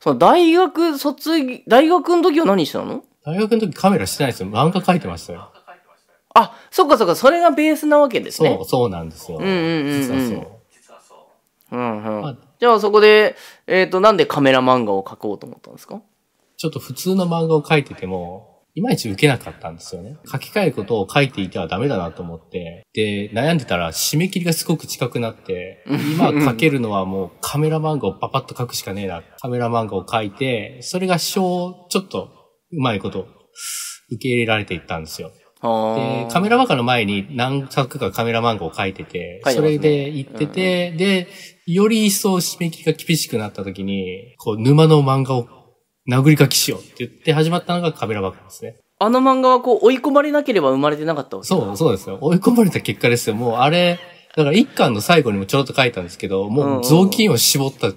その大学卒業、大学の時は何してたの？大学の時カメラしてないですよ。漫画描いてましたよ。あ、そっかそっか、それがベースなわけですねそう、。そうなんですよ。うんうんうんうん実はそう。うんうんまあ。じゃあそこで、えっ、と、なんでカメラ漫画を描こうと思ったんですか？ちょっと普通の漫画を描いてても、いまいち受けなかったんですよね。書き換えることを書いていてはダメだなと思って、で、悩んでたら締め切りがすごく近くなって、今書けるのはもうカメラ漫画をパパッと書くしかねえな。カメラ漫画を書いて、それが小、ちょっとうまいこと受け入れられていったんですよ。あでー、カメラバカの前に何作かカメラ漫画を書いてて、それで行ってて、で、より一層締め切りが厳しくなった時に、こう、沼の漫画を殴り書きしようって言って始まったのがカメラバカですね。あの漫画はこう追い込まれなければ生まれてなかったわけそう、そうですよ。追い込まれた結果ですよ。もうあれ、だから一巻の最後にもちょろっと書いたんですけど、もう雑巾を絞った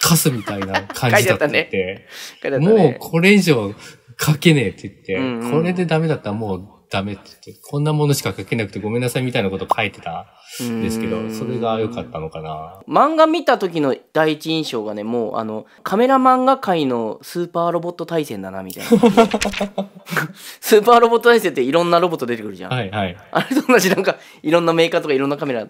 カスみたいな感じだったって言書いてあったもうね。これ以上書けねえって言って、これでダメだったらもうダメって言って、こんなものしか書けなくてごめんなさいみたいなこと書いてたんですけど、うんそれが良かったのかな。漫画見た時の第一印象がね、もうあの、カメラ漫画界のスーパーロボット対戦だな、みたいな。スーパーロボット対戦っていろんなロボット出てくるじゃん。はいはい。あれと同じなんか、いろんなメーカーとかいろんなカメラ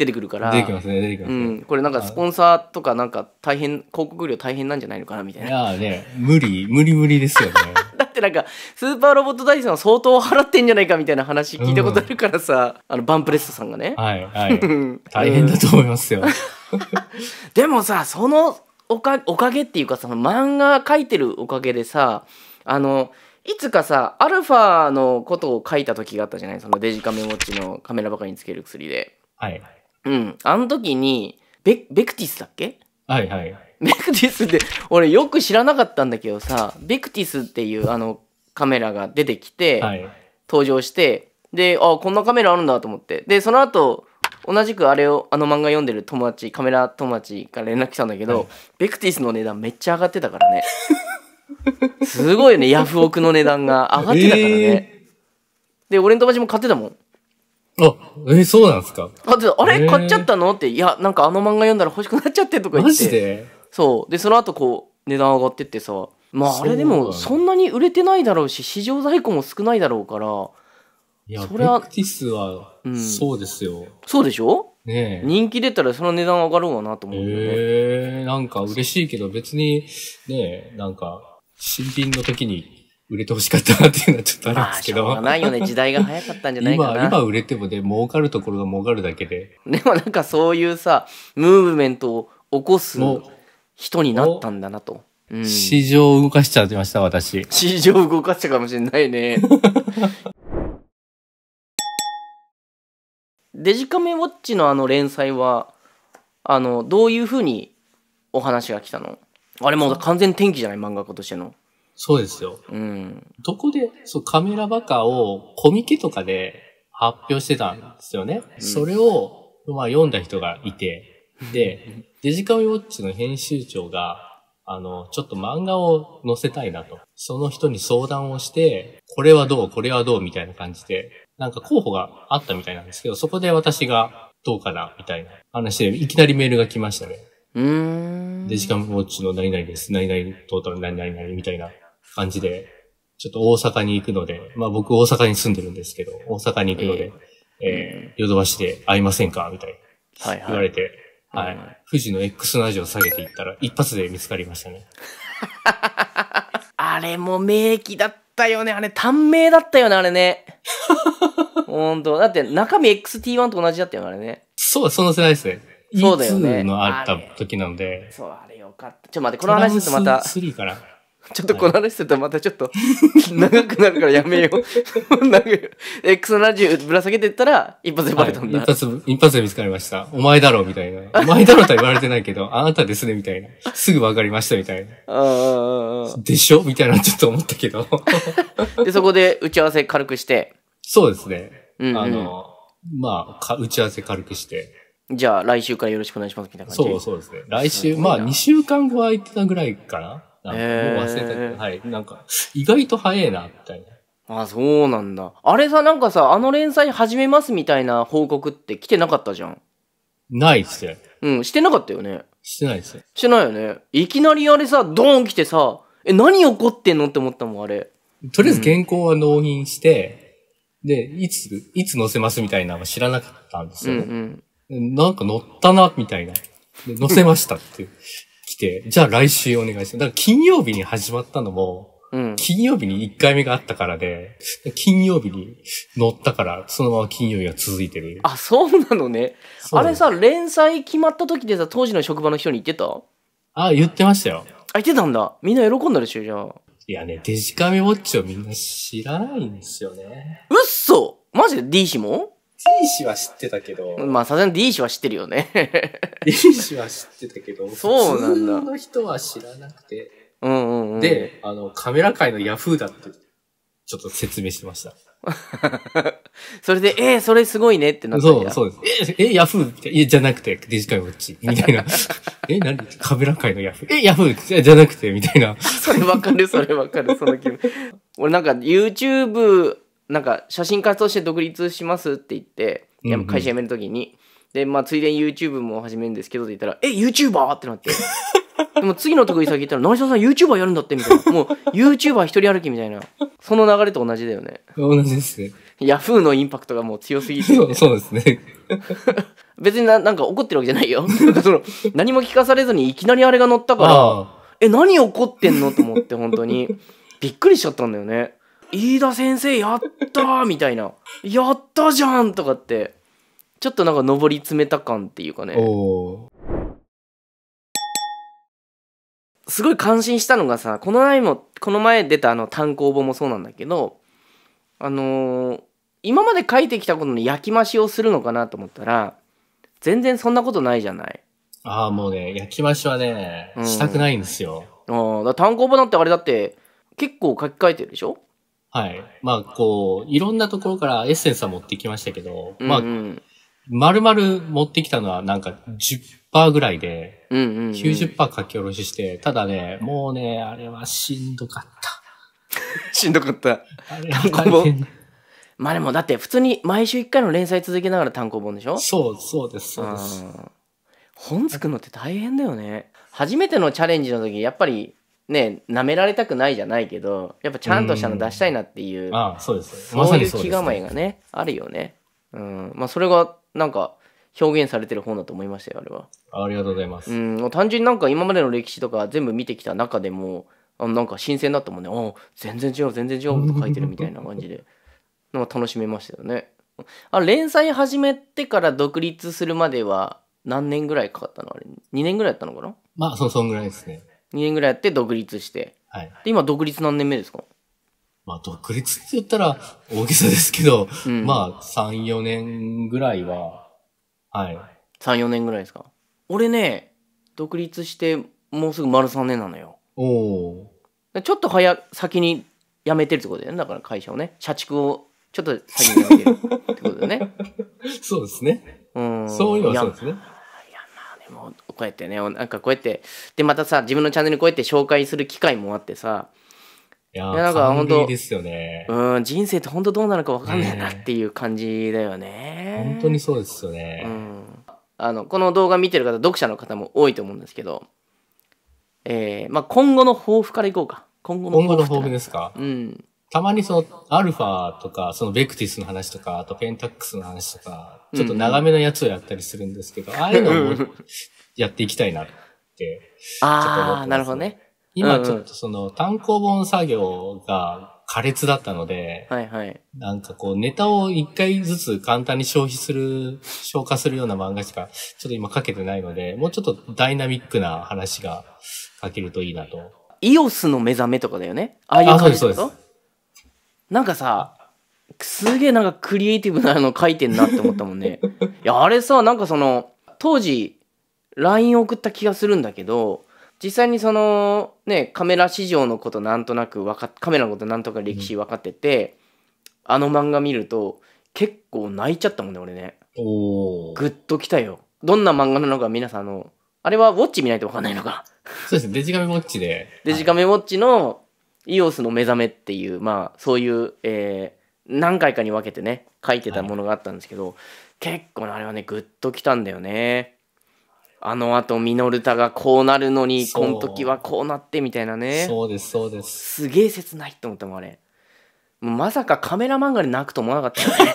出てくるから。出てきますね、出てきますね。うん、これなんかスポンサーとかなんか大変、広告料大変なんじゃないのかなみたいいな。やーね、無理、無理無理ですよね。だってなんか、スーパーロボット大戦は相当払ってんじゃないかみたいな話聞いたことあるからさ、あの、バンプレストさんがね。はいはい。う ん大変だと思いますよ。でもさそのおかおかげっていうかその漫画描いてるおかげでさあのいつかさアルファのことを書いた時があったじゃない？そのデジカメウォッチのカメラばかりにつける薬ではい。うんあの時にベベクティスだっけ？はいはい。ベクティスって俺よく知らなかったんだけどさベクティスっていうあのカメラが出てきて、はい。登場してであこんなカメラあるんだと思って。でその後同じくあれをあの漫画読んでる友達カメラ友達から連絡来たんだけど、はい。ベクティスの値段めっちゃ上がってたからね。すごいよねヤフオクの値段が上がってたからね、で俺の友達も買ってたもんあ、えーそうなんですか？買ってたあれへー。買っちゃったの？っていやなんかあの漫画読んだら欲しくなっちゃってとか言って。マジで？そう。でその後こう値段上がってってさまああれでもそうそんなに売れてないだろうし市場在庫も少ないだろうから。いや、それはベクティスはう、ん。そうですよ。そうでしょ？ねえ。人気出たらその値段上がろうかなと思うんだよね。ええなんか嬉しいけど別に、ねえ、なんか、新品の時に売れてほしかったなっていうのはちょっとあるんまあ、ですけど。しょうがないよね。時代が早かったんじゃないか今、な。今売れてもね、儲かるところが儲かるだけで。でもなんかそういうさ、ムーブメントを起こす人になったんだなと。うん、市場を動かしちゃってました、私。市場を動かしたかもしれないね。デジカメウォッチのあの連載は、あの、どういうふうにお話が来たの？あれもう完全転機じゃない？漫画家としての。そうですよ。うん。どこで、そう、カメラバカをコミケとかで発表してたんですよね。んそれを、まあ読んだ人がいて、で、デジカメウォッチの編集長が、あの、ちょっと漫画を載せたいなと。その人に相談をして、これはどうこれはどうみたいな感じで、なんか候補があったみたいなんですけど、そこで私がどうかなみたいな話で、いきなりメールが来ましたね。うーん。デジカメウォッチの何々です。何々トータル何々々みたいな感じで、ちょっと大阪に行くので、まあ僕大阪に住んでるんですけど、大阪に行くので、えーヨドバシで会いませんかみたいなはいはい。言われて、はい。うん富士の X の味を下げていったら、一発で見つかりましたね。あれも名機だったよね。あれ、短命だったよね、あれね。ほんと。だって中身 XT1 と同じだったよね、あれね。そう、その世代ですね。そうだよね E2 のあった時なので、そう、あれよかった。ちょっと待って、この話するとまた、3から。ちょっとこの話するとまたちょっと長くなるからやめよう。なんか X70 ぶら下げてったら一発でバレたんだ。はい一発、一発で見つかりました。お前だろ、みたいな。お前だろとは言われてないけど、あなたですね、みたいな。すぐわかりました、みたいな。うんうんうんでしょ？みたいなちょっと思ったけど。うんで、そこで打ち合わせ軽くして、そうですね。うんうんあの、まあか、打ち合わせ軽くして。じゃあ来週からよろしくお願いしますみたいな感じ？そうそうですね。来週、まあ、2週間後空いてたぐらいかな。なんかもう忘れたけど、はい。なんか、意外と早いな、みたいな。あ、そうなんだ。あれさ、なんかさ、あの連載始めますみたいな報告って来てなかったじゃん。ないっすね。うん、してなかったよね。してないですよ。してないよね。いきなりあれさ、ドーン来てさ、え、何起こってんのって思ったもん、あれ。とりあえず原稿は納品して、で、いつ、いつ載せますみたいなのは知らなかったんですうんよ。うん。なんか載ったな、みたいな。で載せましたって来て、じゃあ来週お願いします。だから金曜日に始まったのも、うん。金曜日に1回目があったからで、金曜日に載ったから、そのまま金曜日が続いてる。あ、そうなのね。あれさ、連載決まった時でさ、当時の職場の人に言ってた？あ、言ってましたよ。あ、言ってたんだ。みんな喜んだでしょ、じゃあ。いやね、デジカメウォッチをみんな知らないんですよね。うっそマジで？D 氏も？T 氏は知ってたけど、まあ、さすがに D 氏は知ってるよね。D 氏は知ってたけど、そうなんだ普通の人は知らなくて。うんうんうん。、で、あの、カメラ界のヤフーだって、ちょっと説明してました。それで、えー、それすごいねってなったんそう、やそうです。え、え、ヤフーいいや、じゃなくて、デジカメウォッチ。みたいな。え、何？カメラ界のヤフー。え、ヤフーじゃじゃなくて、みたいな。それわかる、それわかる、その気分。俺なんか YouTube、なんか写真家として独立しますって言って、うんうん会社辞めるときに、で、まあ、ついでに YouTube も始めるんですけどって言ったら、え、YouTuber? ってなって。でも次の得意先言ったら、成沢さん YouTuber やるんだってみたいな。もう YouTuber 一人歩きみたいな。その流れと同じだよね。同じですね。Yahoo のインパクトがもう強すぎて。そ うそうですね。別にななんか怒ってるわけじゃないよ。なんかその何も聞かされずにいきなりあれが乗ったから、あえ、何怒ってんの？と思って、本当に。びっくりしちゃったんだよね。飯田先生、やったーみたいな。やったじゃんとかって、ちょっとなんか上り詰めた感っていうかあ。ね。すごい感心したのがさ、この前も、この前出たあの単行本もそうなんだけど、あのー今まで書いてきたことの焼き増しをするのかなと思ったら、全然そんなことないじゃない。ああ、もうね、焼き増しはねう、んしたくないんですよ。あーだから単行本だってあれだって、結構書き換えてるでしょ？はい。まあ、こう、いろんなところからエッセンスは持ってきましたけど、まあうんう、ん。丸々持ってきたのはなんか10%ぐらいで、うんうん、うん。90%書き下ろしして、ただね、もうね、あれはしんどかった。しんどかった。あれは単行本？大変。まあでもだって普通に毎週1回の連載続けながら単行本でしょ？そう、そうです、そうです。うん本作るのって大変だよね。初めてのチャレンジの時やっぱりね、舐められたくないじゃないけど、やっぱちゃんとしたの出したいなっていう、ああ、そうです。まそういう気構えがね、あるよね。うん。まあそれがなんか表現されてる本だと思いましたよ、あれは。ありがとうございます。うん。もう単純になんか今までの歴史とか全部見てきた中でも、あなんか新鮮だったもんね。あ全然違う、全然違うこと書いてるみたいな感じで。なんか楽しめましたよね。あ連載始めてから独立するまでは何年ぐらいかかったの？あれ ?2 年ぐらいやったのかな？まあ、そ、そんぐらいですね。?2 年ぐらいやって独立して。はい。で、今独立何年目ですか？まあ、独立って言ったら大げさですけど、うんまあ、3、4年ぐらいは、はい。?3、4年ぐらいですか？俺ね、独立してもうすぐ丸3年なのよ。おおちょっと早先に辞めてるってことだよね。だから会社をね。社畜をちょっと先に辞めてるってことだよね。ー。そうですね。うん。そういうのはやそうですね。うやってねなんかこうやってでまたさ自分のチャンネルこうやって紹介する機会もあってさ。いやなんー、か本当ですよね。うん人生って本当どうなるか分かんないなっていう感じだよね。本当にそうですよね。うん、あのこの動画見てる方読者の方も多いと思うんですけど、えーまあ、今後の抱負からいこうか。今後の抱負ですか？うん。たまにその、アルファとか、そのベクティスの話とか、あとペンタックスの話とか、ちょっと長めのやつをやったりするんですけど、ああいうのを やっていきたいなって、ちょっと思ってあますあなるほどね。今ちょっとその単行本作業が苛烈だったので、はいはい。なんかこうネタを一回ずつ簡単に消費する、消化するような漫画しかちょっと今書けてないので、もうちょっとダイナミックな話が書けるといいなと。イオスの目覚めとかだよね。ああいう感じってこと？そうです。そうでなんかさすげえなんかクリエイティブなの書いてんなって思ったもんね。いやあれさなんかその当時 LINE 送った気がするんだけど実際にそのねカメラ市場のことなんとなくわかっカメラのことなんとか歴史分かってて、あの漫画見ると結構泣いちゃったもんね俺ね。おー。グッときたよ。どんな漫画なのか皆さんあのあれはウォッチ見ないと分かんないのか。そうですね、デジカメウォッチで。デジカメウォッチのイオスの目覚めっていうまあそういう、えー何回かに分けてね書いてたものがあったんですけど、結構ねあれはねグッときたんだよねあのあとミノルタがこうなるのにこの時はこうなってみたいなね。そうです、そうです。すげえ切ないって思ったもんあれ。まさかカメラ漫画で泣くと思わなかったよね。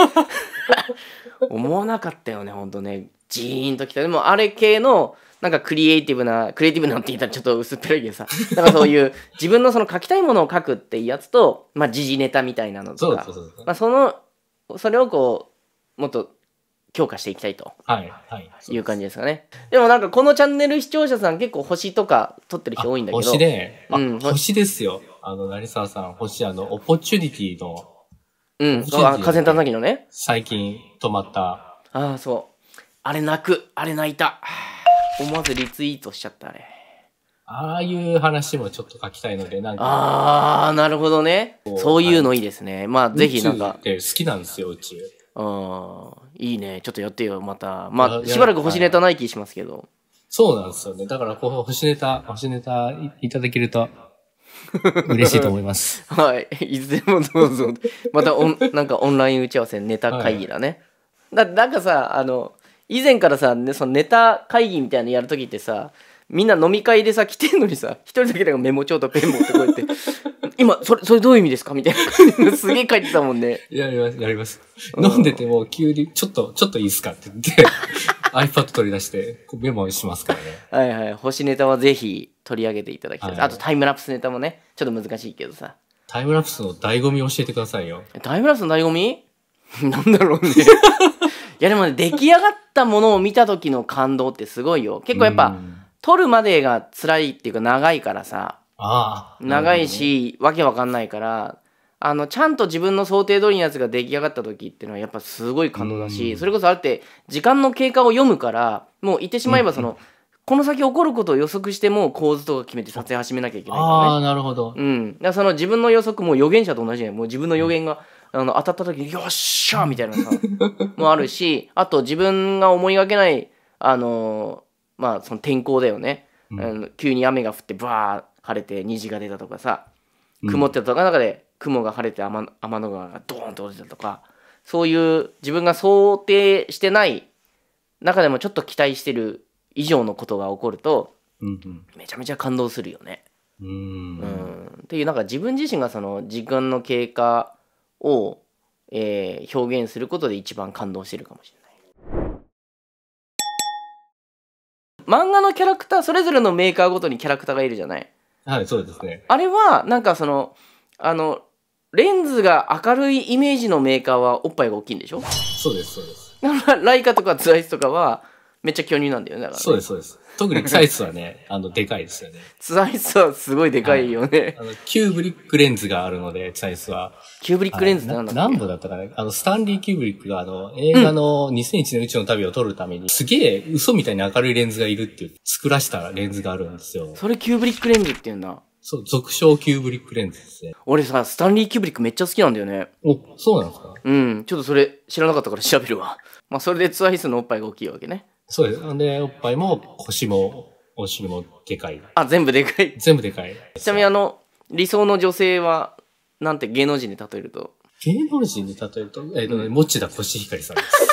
思わなかったよねほんとね。ジーンときた。でもあれ系のなんかクリエイティブなクリエイティブなんて言ったらちょっと薄っぺらいけどさ。だからそういう 自分のその書きたいものを書くっていうやつとまあ時事ネタみたいなのとか。そ。まあ、そのそれをこうもっと強化していきたいと。はい、はい。いう感じですかね。でもなんかこのチャンネル視聴者さん結構星とか取ってる人多いんだけど。星ね。あうん星ですよ。あの、成沢さん、星、あの、オポチュニティのうんあ風たたきのね。最近止まった。ああそう。あれ泣く。あれ泣いた。思わずリツイートしちゃったあれ。ああいう話もちょっと書きたいので、なんか、ああなるほどね。そういうのい。いですね。まあぜひなん宇か好きなんですよ、宇宙。うんいいねちょっとやってよまたまあしばらく星ネタない気しますけどそうなんですよね。だから、こう、星ネタ、星ネタいいただけると、嬉しいと思います。はい。いつでもどうぞ。またオン、なんかオンライン打ち合わせ、ネタ会議だね。だなんかさ、あの、以前からさ、ね、そのネタ会議みたいなのやるときってさ、みんな飲み会でさ、来てんのにさ、一人だけでメモ帳とペン持ってこうやって、今、それ、それどういう意味ですか？みたいな感じのすげえ書いてたもんね。やります、やります。飲んでても、急に、ちょっと、ちょっといいですかって言って、iPad 取り出して、メモしますからね。はいはい。星ネタはぜひ取り上げていただきたい。はいあとタイムラプスネタもね、ちょっと難しいけどさ。タイムラプスの醍醐味教えてくださいよ。タイムラプスの醍醐味？なんだろうね。いやでもね、出来上がったものを見た時の感動ってすごいよ。結構やっぱ、うん撮るまでが辛いっていうか長いからさ、ああ。長いし、わけわかんないから、あの、ちゃんと自分の想定通りのやつが出来上がった時っていうのはやっぱすごい感動だし、うんそれこそあれって時間の経過を読むから、もう言ってしまえばその、この先起こることを予測しても構図とか決めて撮影始めなきゃいけないからね。ああ、なるほど。うん、だからその自分の予測もう予言者と同じねもう自分の予言が、あの当たった時に「よっしゃ!」みたいなさ もあるしあと自分が思いがけないあのーまあその天候だよね、うん急に雨が降ってバー晴れて虹が出たとかさうん曇ってた中で雲が晴れて天天の川がドーンと落ちたとかそういう自分が想定してない中でもちょっと期待してる以上のことが起こるとうんめちゃめちゃ感動するよね。うん。う。うんんっていうなんか自分自身がその時間の経過を、えー表現することで一番感動してるかもしれない漫画のキャラクターそれぞれのメーカーごとにキャラクターがいるじゃないはい、そうですね。あれはなんかそのあのレンズが明るいイメージのメーカーはおっぱいが大きいんでしょ？そうです、そうです。ライカとかツァイスとかはめっちゃ巨乳なんだよねだからね、そうです、そうです。特にツァイスはね、あの、でかいですよね。ツァイスはすごいでかいよね、あの、キューブリックレンズがあるので、ツァイスは。キューブリックレンズなんだ何部だったかな？あの、スタンリー・キューブリックがあの、映画の2001年宇宙の旅を撮るために、すげえ嘘みたいに明るいレンズがいるっていう、作らしたレンズがあるんですよ。それキューブリックレンズって言うんだ。そう、俗称キューブリックレンズですね。俺さスタンリー・キューブリックめっちゃ好きなんだよね。お、そうなんですか？うん。ちょっとそれ知らなかったから調べるわ。まあそれでツアイスのおっぱいが大きいわけねそうです。で、おっぱいも腰も、お尻もでかい。あ全部でかい全部でかい。ちなみにあの理想の女性はなんて芸能人で例えると？芸能人で例えると、えっ、とね、持田コシヒカリさんです。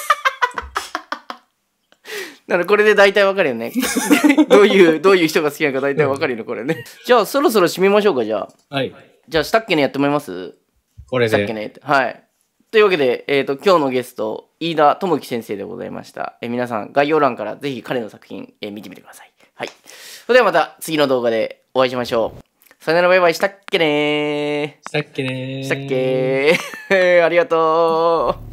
だからこれで大体わかるよね どういうどういう人が好きなのか大体わかるよねこれねじゃあそろそろ締めましょうかじゃあはい。じゃあしたっけねやってもらいます？これで。したっけねはいというわけで、えー、と今日のゲスト飯田智樹先生でございました、えー皆さん概要欄からぜひ彼の作品、えー見てみてください。はい。それではまた次の動画でお会いしましょう。さよならバイバイ。したっけねしたっけねー。したっけ ありがとう